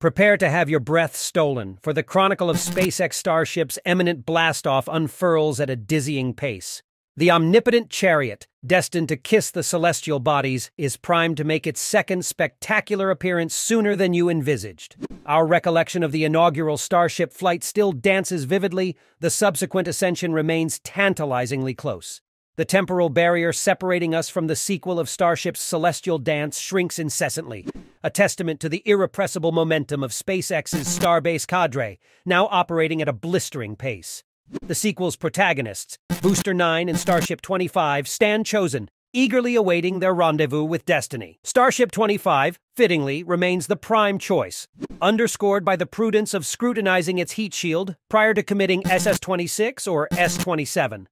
Prepare to have your breath stolen, for the chronicle of SpaceX Starship's eminent blastoff unfurls at a dizzying pace. The omnipotent chariot, destined to kiss the celestial bodies, is primed to make its second spectacular appearance sooner than you envisaged. Our recollection of the inaugural Starship flight still dances vividly, the subsequent ascension remains tantalizingly close. The temporal barrier separating us from the sequel of Starship's celestial dance shrinks incessantly, a testament to the irrepressible momentum of SpaceX's Starbase cadre, now operating at a blistering pace. The sequel's protagonists, Booster 9 and Starship 25, stand chosen, eagerly awaiting their rendezvous with destiny. Starship 25, fittingly, remains the prime choice, underscored by the prudence of scrutinizing its heat shield prior to committing SS-26 or S-27.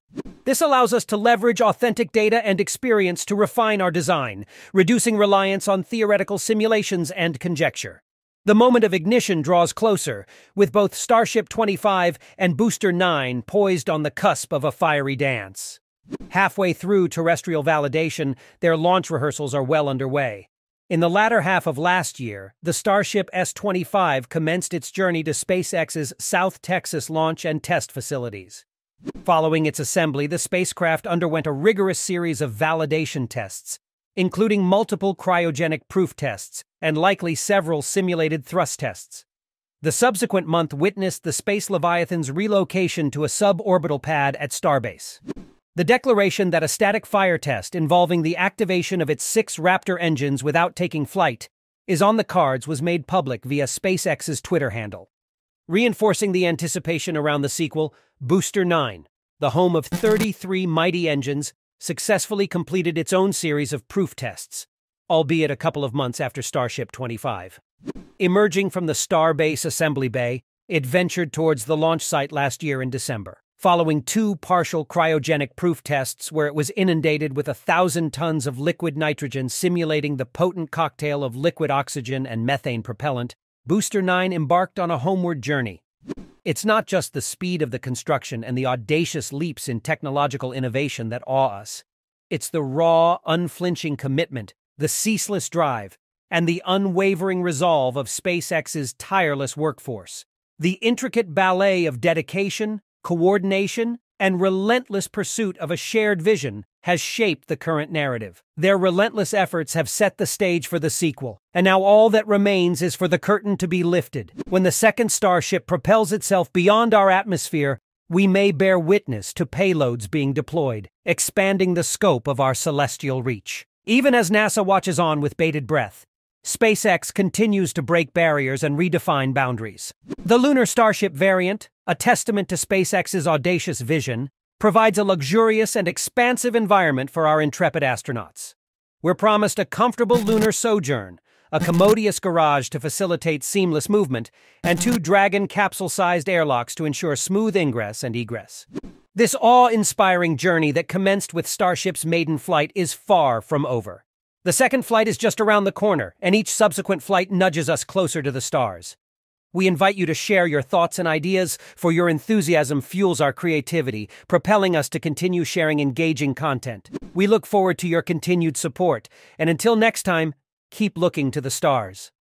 This allows us to leverage authentic data and experience to refine our design, reducing reliance on theoretical simulations and conjecture. The moment of ignition draws closer, with both Starship 25 and Booster 9 poised on the cusp of a fiery dance. Halfway through terrestrial validation, their launch rehearsals are well underway. In the latter half of last year, the Starship S 25 commenced its journey to SpaceX's South Texas launch and test facilities. Following its assembly, the spacecraft underwent a rigorous series of validation tests, including multiple cryogenic proof tests and likely several simulated thrust tests. The subsequent month witnessed the Space Leviathan's relocation to a suborbital pad at Starbase. The declaration that a static fire test involving the activation of its six Raptor engines without taking flight is on the cards was made public via SpaceX's Twitter handle. Reinforcing the anticipation around the sequel, Booster 9, the home of 33 mighty engines, successfully completed its own series of proof tests, albeit a couple of months after Starship 25. Emerging from the Starbase assembly bay, it ventured towards the launch site last year in December following two partial cryogenic proof tests where it was inundated with a thousand tons of liquid nitrogen simulating the potent cocktail of liquid oxygen and methane propellant, Booster 9 embarked on a homeward journey. It's not just the speed of the construction and the audacious leaps in technological innovation that awe us. It's the raw, unflinching commitment, the ceaseless drive, and the unwavering resolve of SpaceX's tireless workforce. The intricate ballet of dedication, coordination, and relentless pursuit of a shared vision has shaped the current narrative. Their relentless efforts have set the stage for the sequel, and now all that remains is for the curtain to be lifted. When the second starship propels itself beyond our atmosphere, we may bear witness to payloads being deployed, expanding the scope of our celestial reach. Even as NASA watches on with bated breath, SpaceX continues to break barriers and redefine boundaries. The Lunar Starship variant, a testament to SpaceX's audacious vision, provides a luxurious and expansive environment for our intrepid astronauts. We're promised a comfortable lunar sojourn, a commodious garage to facilitate seamless movement, and two Dragon capsule sized airlocks to ensure smooth ingress and egress. This awe inspiring journey that commenced with Starship's maiden flight is far from over. The second flight is just around the corner, and each subsequent flight nudges us closer to the stars. We invite you to share your thoughts and ideas, for your enthusiasm fuels our creativity, propelling us to continue sharing engaging content. We look forward to your continued support, and until next time, keep looking to the stars.